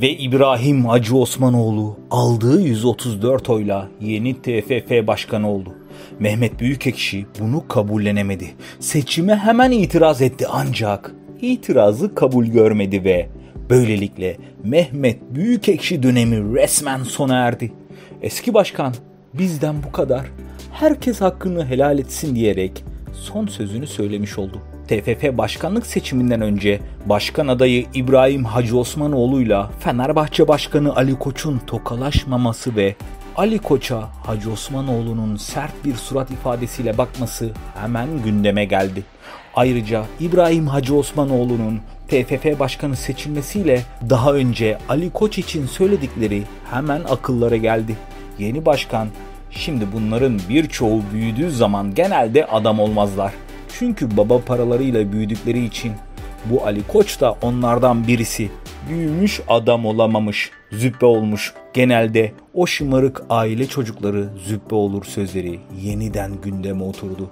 Ve İbrahim Hacı Osmanoğlu aldığı 134 oyla yeni TFF başkanı oldu. Mehmet Büyükekşi bunu kabullenemedi. Seçime hemen itiraz etti ancak itirazı kabul görmedi ve böylelikle Mehmet Büyükekşi dönemi resmen sona erdi. Eski başkan bizden bu kadar herkes hakkını helal etsin diyerek son sözünü söylemiş oldu. TFF başkanlık seçiminden önce başkan adayı İbrahim Hacı Osmanoğlu'yla Fenerbahçe Başkanı Ali Koç'un tokalaşmaması ve Ali Koç'a Hacı Osmanoğlu'nun sert bir surat ifadesiyle bakması hemen gündeme geldi. Ayrıca İbrahim Hacı Osmanoğlu'nun TFF başkanı seçilmesiyle daha önce Ali Koç için söyledikleri hemen akıllara geldi. Yeni başkan şimdi bunların birçoğu büyüdüğü zaman genelde adam olmazlar. Çünkü baba paralarıyla büyüdükleri için bu Ali Koç da onlardan birisi. Büyümüş adam olamamış, züppe olmuş. Genelde o şımarık aile çocukları züppe olur sözleri yeniden gündeme oturdu.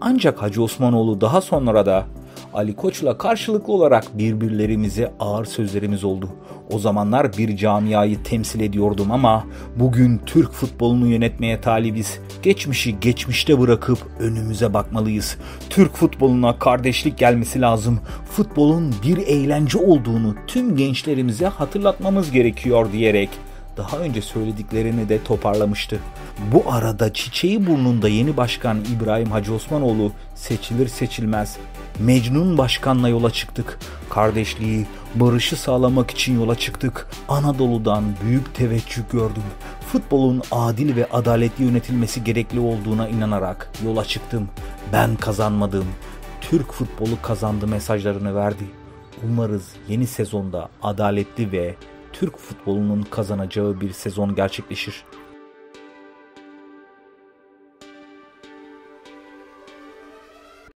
Ancak Hacı Osmanoğlu daha sonra da Ali Koç'la karşılıklı olarak birbirlerimize ağır sözlerimiz oldu. O zamanlar bir camiayı temsil ediyordum ama bugün Türk futbolunu yönetmeye talibiz. Geçmişi geçmişte bırakıp önümüze bakmalıyız. Türk futboluna kardeşlik gelmesi lazım. Futbolun bir eğlence olduğunu tüm gençlerimize hatırlatmamız gerekiyor diyerek daha önce söylediklerini de toparlamıştı. Bu arada çiçeği burnunda yeni başkan İbrahim Hacı Osmanoğlu seçilir seçilmez Mecnun Başkan'la yola çıktık. Kardeşliği, barışı sağlamak için yola çıktık. Anadolu'dan büyük teveccüh gördüm. Futbolun adil ve adaletli yönetilmesi gerekli olduğuna inanarak yola çıktım. Ben kazanmadım. Türk futbolu kazandı mesajlarını verdi. Umarız yeni sezonda adaletli ve Türk futbolunun kazanacağı bir sezon gerçekleşir.